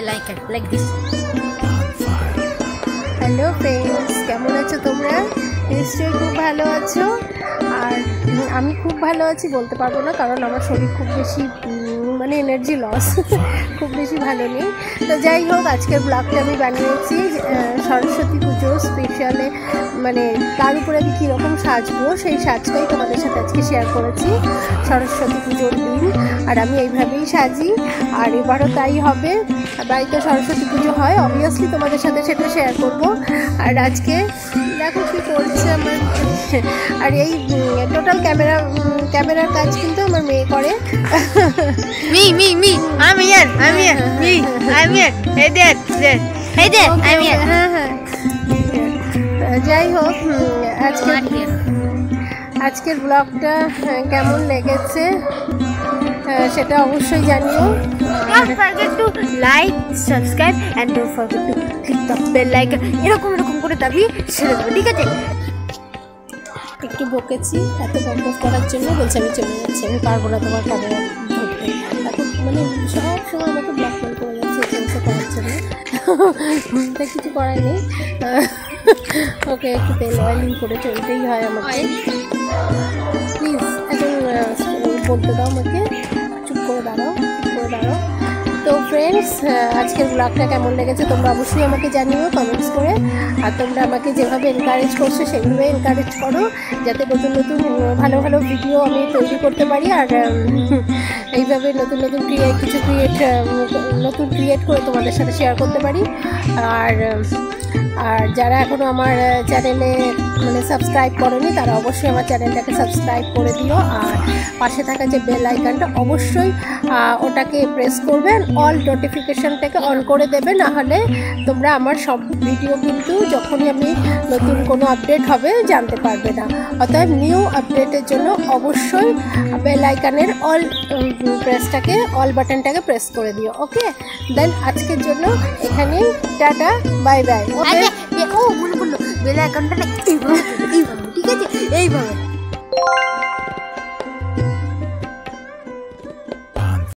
Click like like this. Hello friends কেমন আছো তোমরা? নিশ্চয়ই খুব ভালো আছো। আর আমি খুব ভালো আছি বলতে পারব না, কারণ আমার শরীর খুব বেশি মানে এনার্জি লস খুব বেশি ভালো নেই। তো যাই হোক, আজকের ব্লগটা আমি বানিয়েছি সরস্বতী পুজো স্পেশালে মানে তার উপরে আমি কীরকম সাজবো, সেই সাজটাই তোমাদের সাথে আজকে শেয়ার করেছি। সরস্বতী পুজোর দিন, আর আমি এইভাবেই সাজি। আর এবারও তাই হবে। বাড়িতে সরস্বতী পুজো হয় অবভিয়াসলি তোমাদের সাথে সেটা শেয়ার করব। আর আজকে দেখো কি করছে আমার আর এই টোটাল ক্যামেরা ক্যামেরার কাজ কিন্তু আমার মেয়ে করে। মি মি মি আমি ইয়ার আমি ইয়ার মি আমি ইয়ার হে দেন দেন হে দেন আমি ইয়ার হ্যাঁ হ্যাঁ। যাই হোক আজকে আজকের ব্লগটা হ্যাঁ, কেমন লেগেছে হ্যাঁ, সেটা অবশ্যই জানিও। Like subscribe and dot forget to click the bell like এরকম করে দাবি ছেড়ে দেবো ঠিক আছে? একটু বকেছি এত বকবক করার জন্য বলছে আমি চলে যাচ্ছি আমি পারব না তোমার ধরতে। এখন মানে সব সময় আমাকে ব্লকমেল করে যাচ্ছে চেঞ্জ করার জন্য। তা কিছু করার নেই। ওকে একটু তেল অয়েলিং করে চলতেই হয় আমাকে। প্লিজ এখন বলতে দাও আমাকে। চুপ করে দাঁড়াও চুপ করে দাঁড়াও। তো ফ্রেন্ডস আজকের ব্লগটা কেমন লেগেছে তোমরা অবশ্যই আমাকে জানিও কমেন্টস করে। আর তোমরা আমাকে যেভাবে এনকারেজ করছ, সেভাবে এনকারেজ করো, যাতে নতুন নতুন, ভালো ভালো ভিডিও আমি তৈরি করতে পারি। আর এইভাবে নতুন নতুন ক্রিয়েট কিছু ক্রিয়েট নতুন ক্রিয়েট করে তোমাদের সাথে শেয়ার করতে পারি। আর আর যারা এখনও আমার চ্যানেলে মানে সাবস্ক্রাইব করেনি, তারা অবশ্যই আমার চ্যানেলটাকে সাবস্ক্রাইব করে দিও। আর পাশে থাকা যে বেল আইকনটা অবশ্যই ওটাকে প্রেস করবেন অল নোটিফিকেশানটাকে অন করে দেবে। না হলে তোমরা আমার সব ভিডিও কিন্তু যখনই আমি নতুন কোনো আপডেট হবে, জানতে পারবে না। অতএব নিউ আপডেটের জন্য অবশ্যই বেল আইকনের অল প্রেসটাকে অল বাটনটাকে প্রেস করে দিও ওকে দেন আজকের জন্য এখানেই, টাটা বাই বাই ও মনে পড়ল বেল এইভাবে ঠিক আছে? এইভাবে